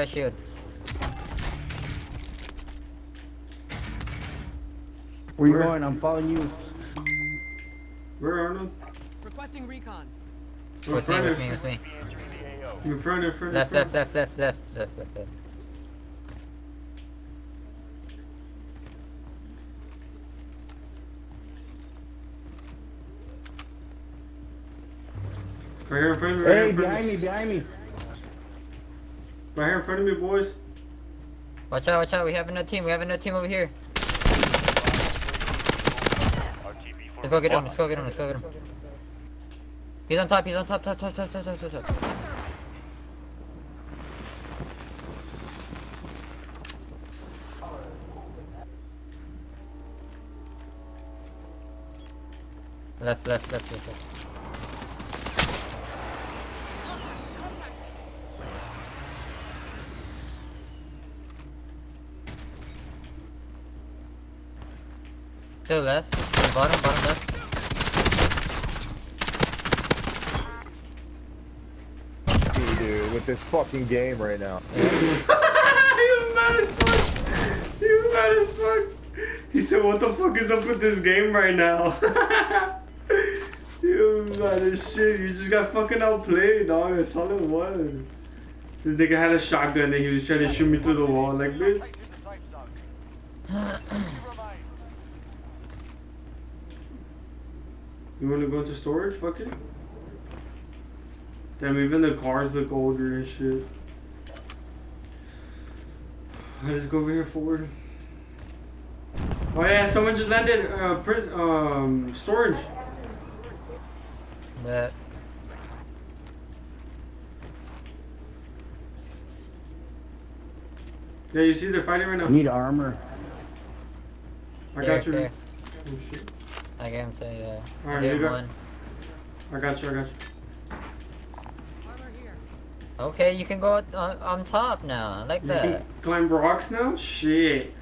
Fresh shield. Where you Where? going? I'm following you. Where Arnold? Requesting recon. In With me, front with of me, with me. In front, in front, in Left, front. left, left, left, left, left, left, left. Right here in front of me, right here Hey, in front of behind me. me, behind me. Right here in front of me, boys. Watch out, watch out. We have another team. We have another team over here. Let's go get him. Let's go get him. Let's go get him. He's on top. He's on top, top, top, top, top, top, top. Left, left, left, left, left. Still left. Bottom, bottom left. dude, with this fucking game right now. He was mad as fuck. He was mad as fuck. He said, "What the fuck is up with this game right now?" you was mad as shit. You just got fucking outplayed, dog. That's all it was. This nigga had a shotgun and he was trying to shoot me through the wall, like bitch. You wanna go into storage? Fuck it. Damn, even the cars look older and shit. I just go over here forward. Oh yeah, someone just landed uh pri- um storage. That. Yeah, you see they're fighting right I now. need armor. I there, got you. there. Oh shit. I got him say, uh, Alright, I gave one. I got you, I got you. Okay, you can go on, on top now. Like You that. can climb rocks now? Shit.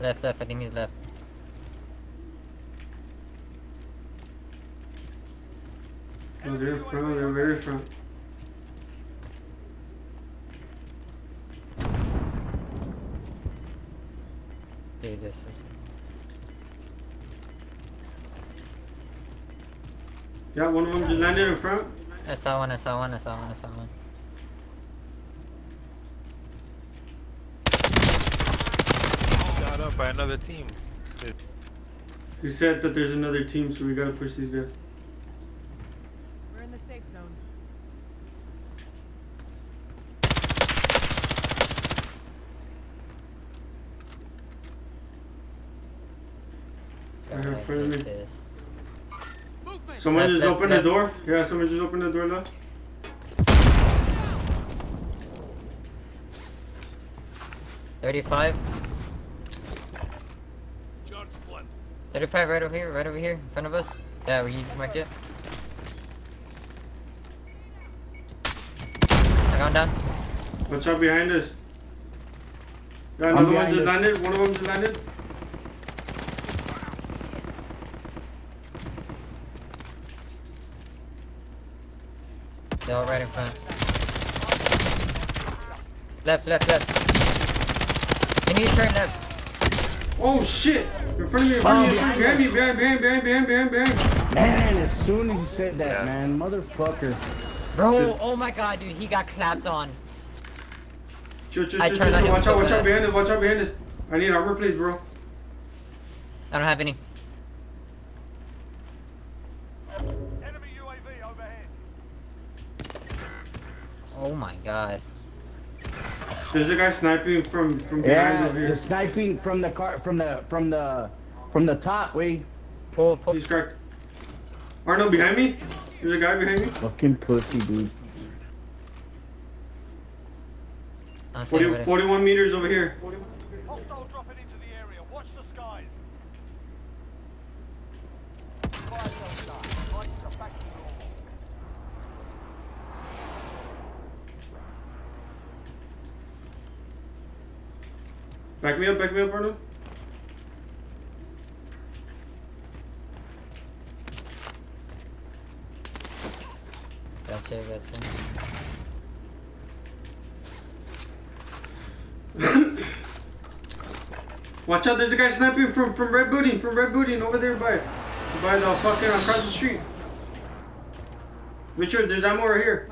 Left, left, I think he's left. Oh, they're front, they're very front. Jesus. Yeah, one of them just landed in front. I saw one, I saw one, I saw one, I saw one. Shot up by another team. He said that there's another team, so we gotta push these guys. We're in the safe zone. Right here in front of me. this. Someone Left, just left, opened the door. Yeah, someone just opened the door left. Thirty-five. Thirty-five right over here, right over here, in front of us. Yeah, we you just marked it. I got him down. Watch out behind us. Yeah, another one just us. landed. One of them just landed. All right in front. Left, left, left. Can you turn left? Oh shit! In front of me, in front of me, behind me, behind, behind, behind, behind, behind, behind. Man, as soon as you said that, Yeah. man, motherfucker. Bro, oh my god, dude, he got clapped on. Chill, chill, I chill, turned chill, chill. Watch out, watch out bad. behind us, watch out behind us. I need armor plates, bro. I don't have any. Oh my god. There's a guy sniping from from behind yeah, here. Yeah, sniping from the car from the from the from the top. Wait, pull, pull. He's cracked. Arno, behind me. There's a guy behind me. Fucking pussy, dude. 40, 41 meters over here. Back me up, back me up, Bruno. that's it. Watch out, there's a guy sniping from, from Red Booting, from Red Booting, over there by, by the fucking, across the street. Richard, there's ammo right here.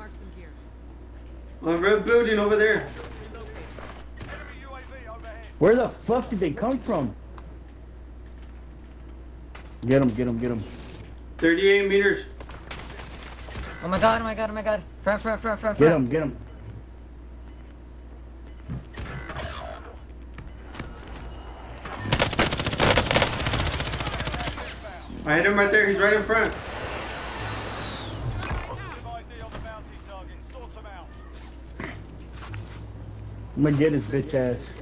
On Red Booting over there. Where the fuck did they come from? Get him, get him, get him. 38 meters. Oh my god, oh my god, oh my god. Front, front, front, front, Get front. him, get him. I hit him right there, he's right in front. Positive ID on the bounty target. Sort them out. I'm gonna get his bitch ass.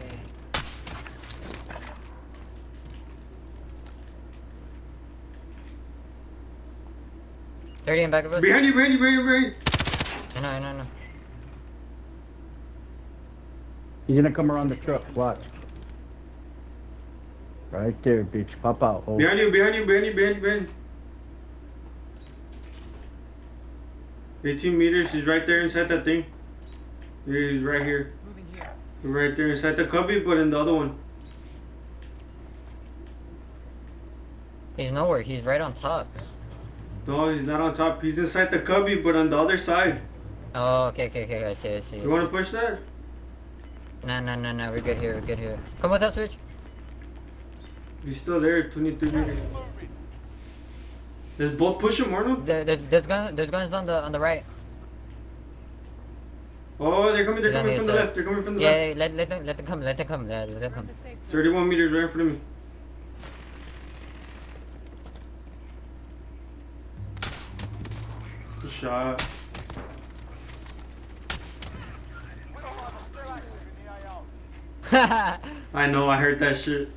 Thirty in back of us. Behind you, behind you, behind you, behind you. I know, I know, I know. He's gonna come around the truck. Watch. Right there, bitch. Pop out. Oh. Behind you, behind you, behind you, behind you, behind you. 18 meters, he's right there inside that thing. He's right here. Moving here. Right there inside the cubby, but in the other one. He's nowhere. He's right on top. No, he's not on top. He's inside the cubby, but on the other side. Oh, okay, okay, okay. I see, I see. I You want to push that? No, no, no, no. We're good here. We're good here. Come with us, Rich. He's still there, 23 meters. Moving. Let's both push him, Arnold. There, there's, there's guns. There's guns on the on the right. Oh, they're coming, they're coming from the left. They're coming from the Yeah, left. yeah, let let them let them come. Let them come. Yeah, let them come. in the safe zone. 31 meters right in front of me. Shot. Hostile still active in the AO. I know, I heard that shit.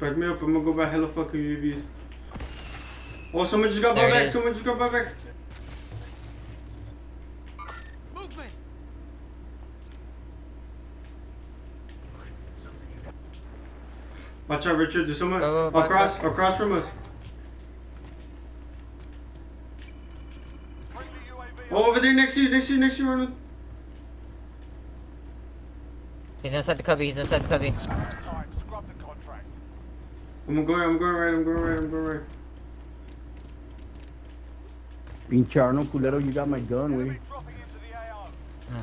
Back me up, I'm gonna go back hella fucking UAVs. Oh, someone just got There back, someone just got back. Watch out, Richard, there's someone Go, go, across, back. across from us. Oh, over there next to you, next to you, next to you, Arnold. He's inside the cubby. He's inside the cubby. Time. Scrub the contract. I'm going, I'm going right, I'm going right, I'm going right. Pinche Arnold culero, you got my gun, Enemy wey. dropping into the AO.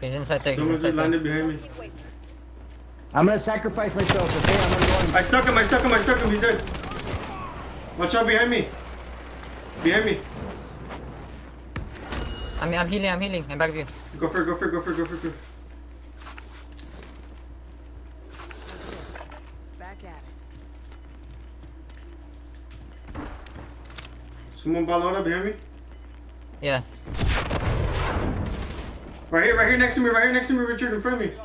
He's inside there. He's Someone's inside there. landed behind me. I'm gonna sacrifice myself, okay? I'm gonna go. I stuck him, I stuck him, I stuck him, he's dead. Watch out behind me. Behind me. I'm I'm healing. I'm healing. I'm back of you. Go for it, go for it, go for it, go for it. Go. for it. Back at it. Someone balona behind me. Yeah. Right here, right here next to me, right here next to me, Richard, in front of me.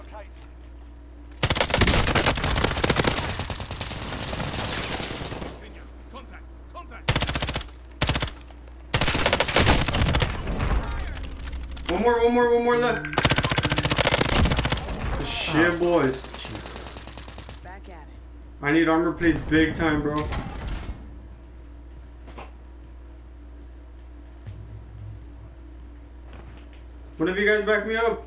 More, one more, one more left. Shit, boys. Back at it. I need armor plates big time, bro. One of you guys back me up.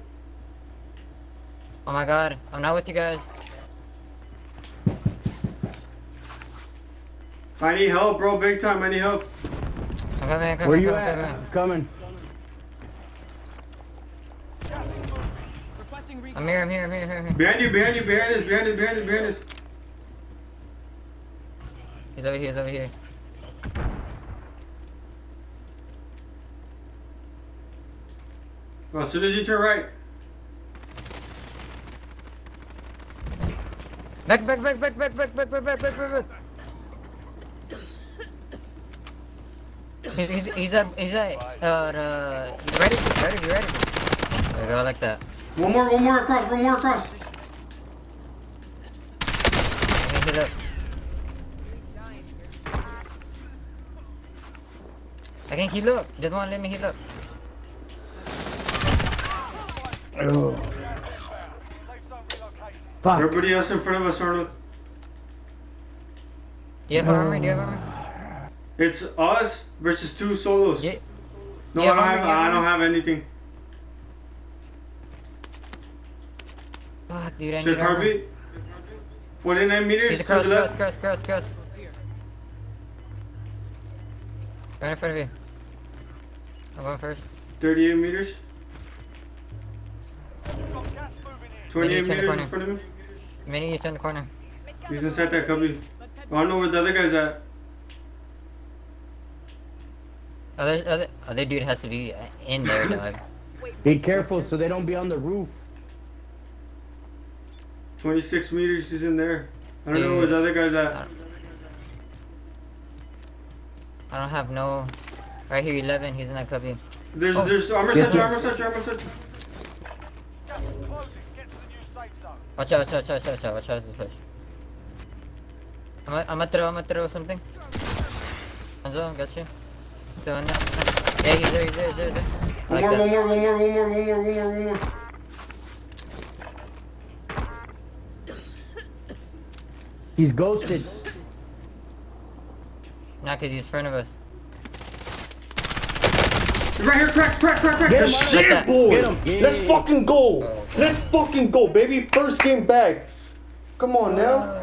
Oh my god. I'm not with you guys. I need help, bro, big time. I need help. I'm coming. I'm coming. Where I'm you coming, at? I'm I'm coming. coming. Requesting recon. I'm here. I'm here. I'm here. I'm here. I'm here. Behind you, behind you, behind us, behind us, behind us, behind us. He's over here. He's over here. Well, as soon as you turn right. Back, back, back, back, back, back, back, back, back, back, back, back. He's, he's, he's at, he's at, uh, the, ready, ready, ready. There we go, like that. One more, one more across, one more across. I can hit up. Dying here. I can heal up. He doesn't want to let me heal up. Oh, Safe zone relocated. fuck. Everybody else in front of us, Arnold. Do you have armor? Do you have armor? It's us versus two solos. Yeah. No, Yeah, I don't armor, have. yeah, I don't have anything. Fuck, dude, I Check need armor. heartbeat. 49 meters He's to the left. across, across, across. Close here. Right in front of you. I'm going first. 38 meters. We've got gas moving in. 28 meters in front of me. Mini, you turn the corner. He's inside that cubby. Let's I don't know where the other guy's at. Other, other, other dude has to be in there, dog. Be careful so they don't be on the roof. 26 meters. He's in there. I don't know where the other guy's at. I I don't have no. Right here, 11. He's in that cubby. There's Oh. there's armor sensor, armor sensor, armor sensor. Gas is closing. Get to the new safe zone. Watch out, watch out, watch out, watch out, watch out, watch out. I'm gonna, I'm gonna throw, I'm gonna throw something. Enzo, got you. Throwing it. Yeah, he's there, he's there, he's there. He's there. One like more, that. one more, one more, one more, one more, one more, one more. He's ghosted. Not cause he's in front of us. He's right here, crack, crack, crack, crack. Get Good him, shit, Get boy. Get him. Let's fucking go. Oh. Let's fucking go, baby. First game back. Come on now.